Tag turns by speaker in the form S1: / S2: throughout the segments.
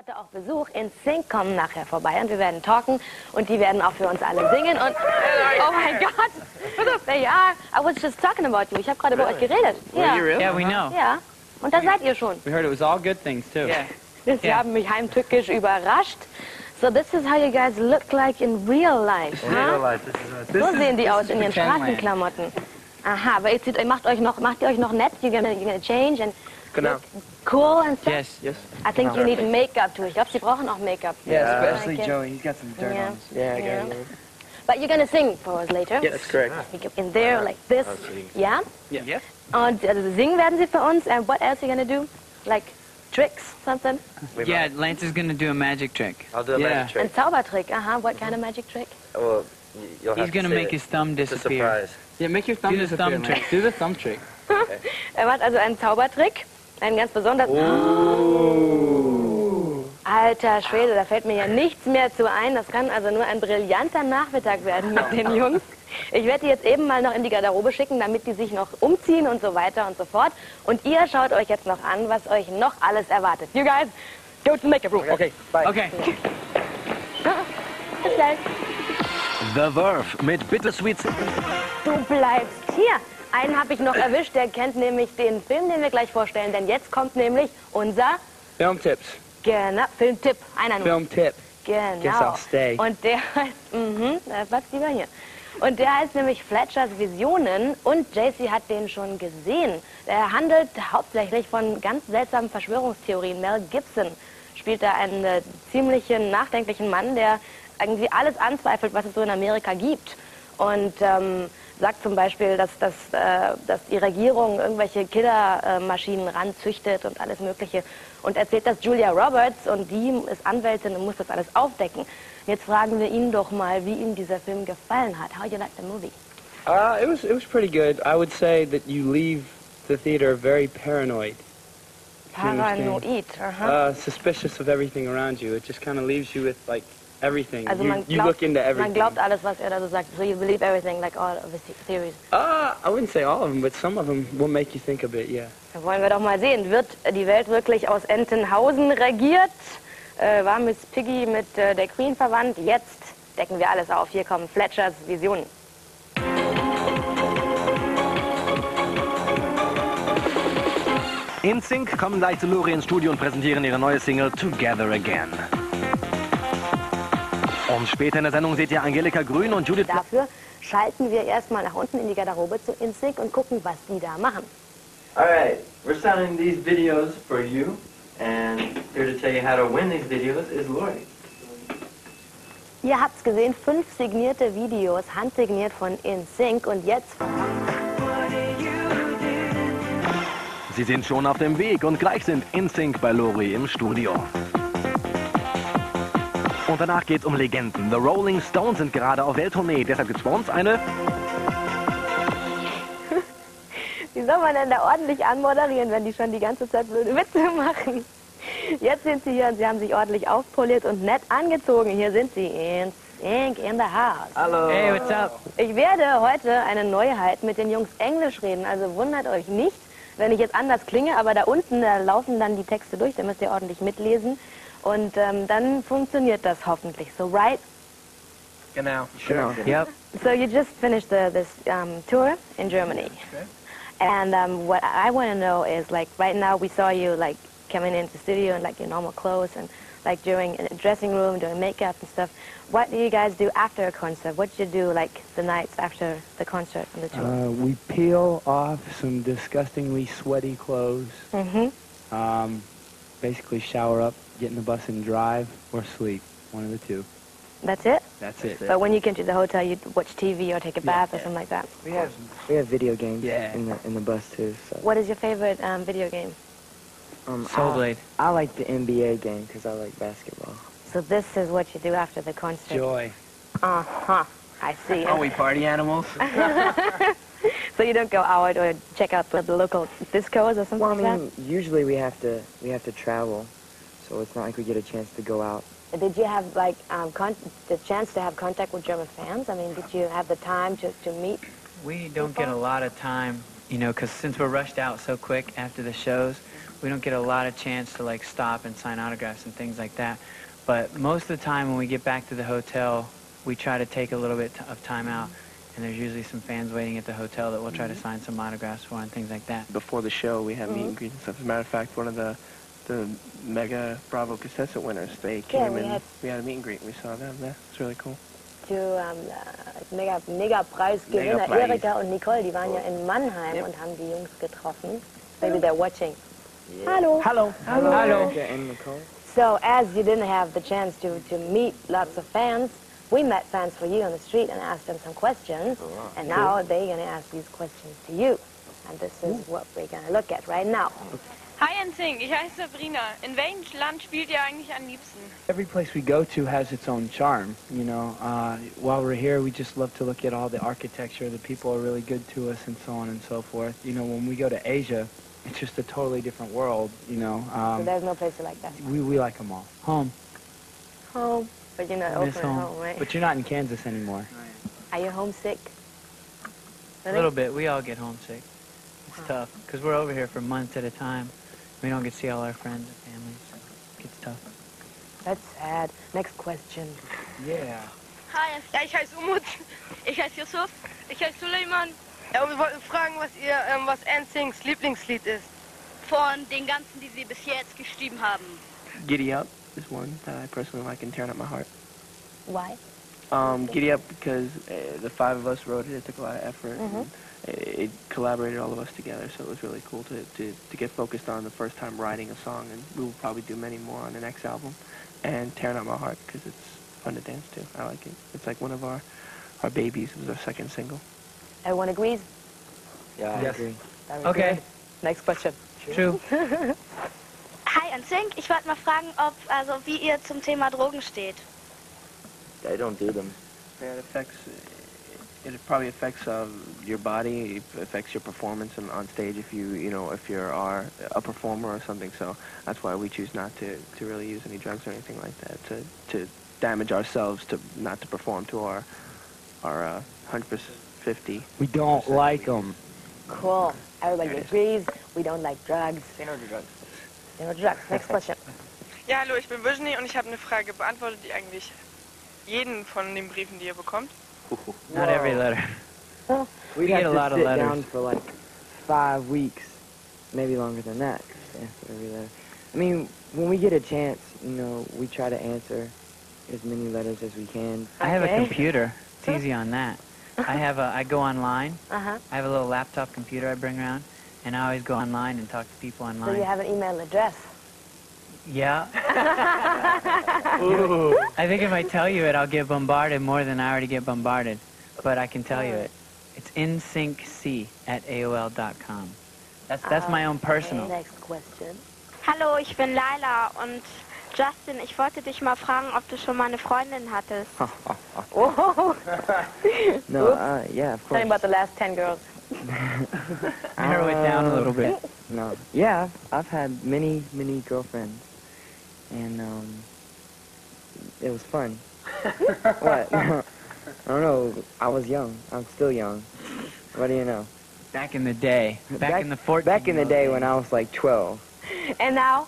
S1: heute auch Besuch. In Sync kommen nachher vorbei und wir werden talken und die werden auch für uns alle singen und oh mein Gott, they are. I was just talking about you. Ich habe gerade über euch geredet. Ja.
S2: Yeah, we know.
S1: ja. Und da seid ihr schon.
S3: We heard it was all good things too.
S2: Yeah.
S1: Sie haben mich heimtückisch überrascht. So this is how you guys look like in real life. huh? So sehen die aus in ihren. Straßenklamotten. Aha, aber ihr, zieht, ihr macht euch noch, macht ihr euch noch nett? You're gonna, you're gonna change and
S4: Genau.
S1: cool and stuff?
S3: Yes.
S4: Yes.
S1: I think you need makeup too. Ich glaube, sie brauchen auch Make-up.
S3: Yeah, äh, especially
S1: Okay.
S3: Joey. He's got some dirt
S1: Yeah.
S3: on his.
S4: Yeah, I
S1: Yeah.
S4: got.
S1: But you're gonna sing for us later.
S4: Yeah, that's correct.
S1: In there uh, like this. Yeah?
S3: Yeah. Yes.
S1: Und also uh, singen werden sie für uns. And what else are you gonna do? Like tricks, something?
S4: We
S2: Yeah,
S4: might.
S2: Lance is gonna do a magic trick.
S4: I'll do a
S3: Yeah.
S4: magic trick.
S1: Ein Zaubertrick. Aha, what kind of magic trick?
S4: Well, you'll
S2: He's
S4: have to
S2: gonna make his thumb
S4: It's a
S2: disappear.
S4: surprise.
S3: Yeah, make your thumb
S2: Do the
S3: disappear,
S2: thumb
S3: Lance.
S2: trick.
S3: Do the thumb trick.
S1: Er macht uh, also einen Zaubertrick. Einen ganz besonderen. Alter Schwede, da fällt mir ja nichts mehr zu ein. Das kann also nur ein brillanter Nachmittag werden mit den Jungs. Ich werde die jetzt eben mal noch in die Garderobe schicken, damit die sich noch umziehen und so weiter und so fort. Und ihr schaut euch jetzt noch an, was euch noch alles erwartet. You guys, go to the makeup room.
S4: Okay, bye.
S2: Okay.
S1: Bis gleich.
S5: The Verve mit Bittersweet.
S1: Du bleibst hier. Einen habe ich noch erwischt, der kennt nämlich den Film, den wir gleich vorstellen. Denn jetzt kommt nämlich unser
S3: Film tips.
S1: genau, Filmtipp. Einer nur.
S3: Film tip. Guess
S1: Genau. Und der heißt, mhm, er bleibt lieber hier. Und der heißt nämlich Fletchers Visionen und JC hat den schon gesehen. Er handelt hauptsächlich von ganz seltsamen Verschwörungstheorien. Mel Gibson spielt da einen äh, ziemlichen nachdenklichen Mann, der irgendwie alles anzweifelt, was es so in Amerika gibt. Und ähm, sagt zum Beispiel, dass, dass, äh, dass die Regierung irgendwelche Killermaschinen ranzüchtet und alles Mögliche. Und erzählt das Julia Roberts und die ist Anwältin und muss das alles aufdecken. Jetzt fragen wir ihn doch mal, wie ihm dieser Film gefallen hat. How you like the movie?
S3: Uh, it was it was pretty good. I would say that you leave the theater very paranoid?
S1: Paranoid. Aha.
S3: uh, suspicious of everything around you. It just kind of leaves you with like everything.
S1: Also
S3: you,
S1: man
S3: you
S1: glaubt,
S3: look into
S1: man
S3: everything.
S1: glaubt alles, was er da so sagt. So you believe everything, like all of his theories.
S3: Uh, I wouldn't say all of them, but some of them will make you think a bit. Yeah.
S1: Da wollen wir doch mal sehen. Wird die Welt wirklich aus Entenhausen regiert? Äh, war Miss Piggy mit äh, der Queen verwandt? Jetzt decken wir alles auf. Hier kommen Fletchers Visionen.
S5: In Sync kommen gleich zu Lori ins Studio und präsentieren ihre neue Single Together Again. Und später in der Sendung seht ihr Angelika Grün und Judith
S1: Dafür schalten wir erstmal nach unten in die Garderobe zu InSync und gucken, was die da machen.
S6: All right, we're sounding these videos for you, and here to tell you how to win these videos is Lori.
S1: Ihr habt's gesehen, fünf signierte Videos, handsigniert von InSync und jetzt
S5: Sie sind schon auf dem Weg und gleich sind In Sync bei Lori im Studio. Und danach geht's um Legenden. The Rolling Stones sind gerade auf Welttournee, deshalb gibt's bei uns eine
S1: Wie soll man denn da ordentlich anmoderieren, wenn die schon die ganze Zeit blöde Witze machen? Jetzt sind sie hier und sie haben sich ordentlich aufpoliert und nett angezogen. Hier sind sie in Sync in the House.
S6: Hello.
S2: Hey, what's up?
S1: Ich werde heute eine Neuheit mit den Jungs Englisch reden, also wundert euch nicht, wenn ich jetzt anders klinge, aber da unten da laufen dann die Texte durch, da müsst ihr ordentlich mitlesen und ähm, dann funktioniert das hoffentlich. So, right?
S4: Genau.
S3: Sure.
S2: Yep.
S1: So you just finished the, this um, tour in Germany, and um, what I want to know is like right now we saw you like coming into the studio in like your normal clothes and like during in the dressing room doing makeup and stuff. What do you guys do after a concert? What do you do like the nights after the concert and the tour?
S7: Uh, we peel off some disgustingly sweaty clothes.
S1: hmm
S7: Um, basically shower up, get in the bus and drive, or sleep. One of the two.
S1: That's it.
S7: That's it.
S1: But when you get to the hotel, you watch TV or take a
S7: Yeah,
S1: bath or something like that.
S4: We have we have video games
S7: Yeah.
S4: in the in the bus too. So
S1: What is your favorite um, video game?
S4: um,
S2: Soul Blade.
S4: I, I like the NBA game because I like basketball.
S1: So this is what you do after the concert.
S3: Joy.
S1: Uh huh. I see.
S3: Are we party animals?
S1: So you don't go out or check out the, the local discos or something
S4: Well, I
S1: like
S4: mean, usually we have to we have to travel, so it's not like we get a chance to go out.
S1: Did you have like um, con- the chance to have contact with German fans? I mean, did you have the time to, to meet?
S2: We don't get a lot of time, you know, because since we're rushed out so quick after the shows, we don't get a lot of chance to like stop and sign autographs and things like that. But most of the time when we get back to the hotel, we try to take a little bit of time out. And there's usually some fans waiting at the hotel that we'll try to mm-hmm. sign some autographs for and things like that.
S8: Before the show, we had meet and mm-hmm. greet and stuff. As a matter of fact, one of the the Mega Bravo Cassette winners, they came
S1: we
S8: and
S1: had-
S8: we had a meet and greet. and We saw them. Yeah, it's really cool.
S1: Die ähm, äh, Mega, Mega-Preisgewinner
S8: Mega-Preis.
S1: Erika und Nicole, die waren ja in Mannheim
S8: Yep.
S1: und haben die Jungs getroffen. Maybe they're watching. Hallo.
S7: Hello.
S4: Hello,
S7: Hello.
S4: Erica and Nicole.
S1: So as you didn't have the chance to, to meet lots of fans, we met fans for you on the street and asked them some questions. And now they're going to ask these questions to you. And this is what we're going to look at right now.
S9: Hi NSYNC, ich heiße Sabrina. In welchem Land spielt ihr eigentlich am liebsten?
S7: Every place we go to has its own charm, you know. Uh, while we're here, we just love to look at all the architecture. The people are really good to us and so on and so forth. You know, when we go to Asia, it's just a totally different world, you know.
S1: So
S7: Um,
S1: there's no place you like that.
S7: we, we like them all. Home.
S1: Home. But you're not
S2: I miss
S1: at
S2: home.
S1: home, right?
S7: But you're not in Kansas anymore.
S1: Are you homesick?
S2: A little bit. We all get homesick. It's
S1: Huh.
S2: tough because we're over here for months at a time. We don't get to see all our friends and families. So it gets tough.
S1: That's sad. Next question.
S7: Yeah.
S9: Hi. Ja, ich heiße Umut. Ich heiße Yusuf. Ich heiße Suleiman. Ja, und wir wollten fragen, was ihr, ähm, was NSYNCs Lieblingslied ist.
S10: Von den ganzen, die sie bis jetzt geschrieben haben.
S8: Giddy Up is one that I personally like and tearing up my heart.
S1: Why?
S8: Um, Giddy Up because uh, the five of us wrote it. It took a lot of effort.
S1: Mhm.
S8: and It, it collaborated all of us together, so it was really cool to, to, to get focused on the first time writing a song, and we will probably do many more on the next album. And Tearing Up My Heart because it's fun to dance to. I like it. It's like one of our, our babies. It was our second single.
S1: Everyone agrees?
S4: Yeah, I
S7: Yes.
S4: agree.
S1: Very
S2: Okay.
S1: good. Next question.
S2: True.
S10: Hi NSYNC, ich wollte mal fragen, ob, also wie ihr zum Thema Drogen steht.
S4: I don't do them.
S8: Yeah, it affects. It probably affects um, your body. It affects your performance on, on stage if you you know if you are a performer or something. So that's why we choose not to, to really use any drugs or anything like that to to damage ourselves to not to perform to our our uh, 150.
S7: We don't like them.
S1: Cool. Everybody
S8: There it is.
S1: agrees. We don't like drugs.
S8: Say no to drugs.
S1: You know, drugs. Next question.
S9: Ja, hallo, ich bin Virginie und ich habe eine Frage. Beantwortet ihr eigentlich jeden von den Briefen, die ihr bekommt?
S2: Not every letter.
S4: We
S2: get a
S4: to
S2: lot of
S4: sit
S2: letters.
S4: down for like five weeks, maybe longer than that. to answer every letter. I mean, when we get a chance, you know, we try to answer as many letters as we can.
S2: I have a computer. It's easy on that. I have a. I go online.
S1: Uh-huh.
S2: I have a little laptop computer I bring around, and I always go online and talk to people online.
S1: So
S2: online.
S1: you have an email address.
S2: Yeah. Ooh. I think if I tell you it, I'll get bombarded more than I already get bombarded. But I can tell you it. It's insyncc at AOL.com. That's that's my own personal.
S1: Next question.
S10: Hallo, ich bin Laila und Justin, ich wollte dich mal fragen, ob du schon mal eine Freundin hattest.
S1: Whoa.
S4: No, uh, yeah, of
S1: Tell
S4: course.
S1: me about the last 10 girls.
S2: Narrow it down a little bit.
S4: No, yeah, I've had many, many girlfriends, and um, it was fun. what? I don't know. I was young. I'm still young. What do you know?
S2: Back in the day. Back, in the 14
S4: Back in the day when I was like 12.
S1: And now?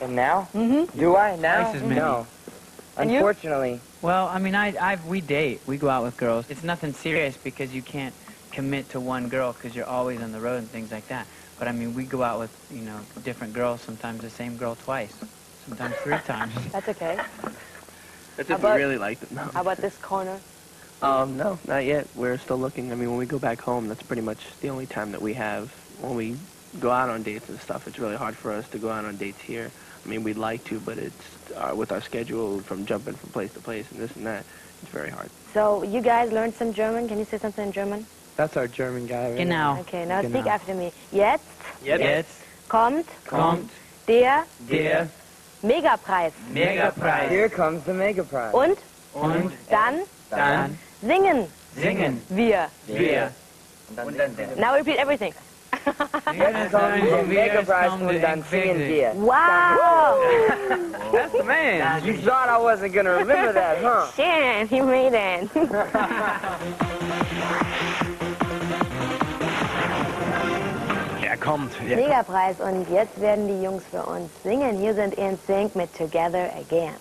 S4: And now?
S1: Mm-hmm.
S4: Do I now?
S2: Twice as many.
S4: No.
S1: And you?
S4: Unfortunately,
S2: Well, I mean, I, I, we date. We go out with girls. It's nothing serious because you can't commit to one girl because you're always on the road and things like that. But I mean, we go out with, you know, different girls. Sometimes the same girl twice. Sometimes three times.
S1: That's okay.
S8: That's
S1: How
S8: if we really like them. No.
S1: How about this corner?
S8: Um, no, not yet. We're still looking. I mean, when we go back home, that's pretty much the only time that we have. When we go out on dates and stuff, it's really hard for us to go out on dates here. I mean, we'd like to, but it's uh, with our schedule from jumping from place to place and this and that. It's very hard.
S1: So you guys learned some German. Can you say something in German?
S7: That's our German guy. Right
S2: Genau.
S1: Okay, now
S7: Genau.
S1: speak after me. Jetzt
S2: Jetzt
S1: kommt
S2: kommt
S1: der
S2: der
S1: Megapreis.
S2: Megapreis.
S4: here comes the mega prize.
S1: Und
S2: Und
S1: dann
S2: dann
S1: singen
S2: singen
S1: wir.
S2: wir.
S1: Now repeat everything.
S4: Jetzt kommt der mega prize und dann singen wir.
S1: Wow!
S7: That's the man.
S4: You thought I wasn't gonna remember that, huh?
S1: Shit, he made it.
S5: kommt. Ja.
S1: Siegerpreis. Und jetzt werden die Jungs für uns singen. Hier sind In Sync mit Together Again.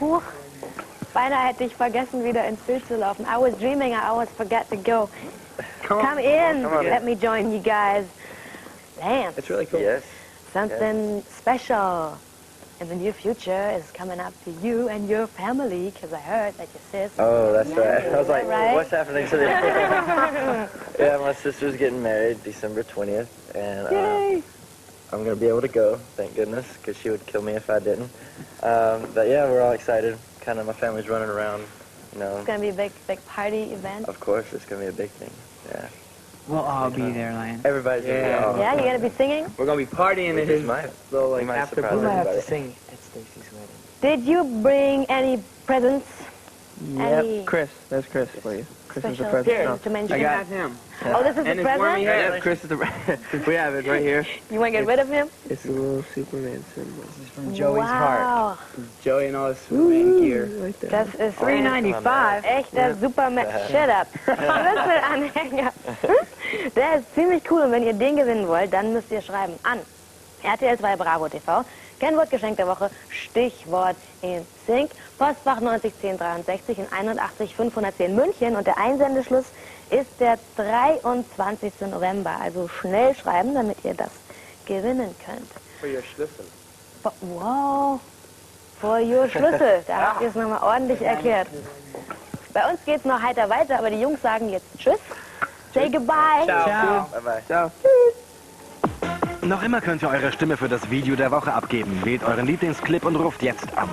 S1: Huch, beinahe hätte ich vergessen, wieder ins Bild zu laufen. I was dreaming, I always forget to go. Come, in,
S3: Come on in.
S1: let me join you guys. Damn,
S3: It's really cool.
S11: Yes.
S1: something special in the near future is coming up to you and your family, because I heard that your sis.
S11: Oh, that's right. I was like,
S1: Right?
S11: what's happening to the... yeah, my sister's getting married December 20th, and uh,
S1: Yay!
S11: I'm going to be able to go, thank goodness, because she would kill me if I didn't. Um, but yeah, we're all excited. Kind of my family's running around, you know.
S1: It's going to be a big, big party event.
S11: Of course, it's going to be a big thing. Yeah.
S2: We'll all be there, Lance.
S11: Everybody's
S3: Yeah.
S11: gonna be all
S1: Yeah, you're going to be singing?
S3: We're gonna be partying
S11: We
S3: at
S11: just
S3: his
S11: might.
S3: little
S11: We
S3: like
S11: might
S3: after
S11: surprise
S3: party.
S7: Have to
S11: everybody.
S7: sing at Stacy's wedding.
S1: Did you bring any presents? Any
S8: Yep, Chris. That's Chris for you. Chris is the present.
S1: things to mention?
S8: I got
S3: him.
S1: Oh, this is
S3: And
S1: the present?
S3: hair.
S8: Yep, Chris is the. we have it right here.
S1: You want to get rid of him?
S8: It's a little Superman symbol.
S7: This is from Joey's heart.
S1: wow.
S3: Joey and all his Superman gear.
S8: Right there.
S1: Das ist
S11: Three ninety five.
S1: Echter Superman. Shut up. Schlüsselanhänger. Der ist ziemlich cool und wenn ihr den gewinnen wollt, dann müsst ihr schreiben an RTL 2 Bravo TV. Kennwort Geschenk der Woche, Stichwort in Sync. Postfach 901063 in 81 510 München und der Einsendeschluss ist der 23. November. Also schnell schreiben, damit ihr das gewinnen könnt.
S3: For your Schlüssel.
S1: Wow, for your Schlüssel. Da habt ihr es nochmal ordentlich erklärt. Bei uns geht's noch heiter weiter, aber die Jungs sagen jetzt Tschüss. Say goodbye.
S3: Ciao.
S11: Bye bye.
S8: Ciao.
S5: Noch immer könnt ihr eure Stimme für das Video der Woche abgeben. Wählt euren Lieblingsclip und ruft jetzt an.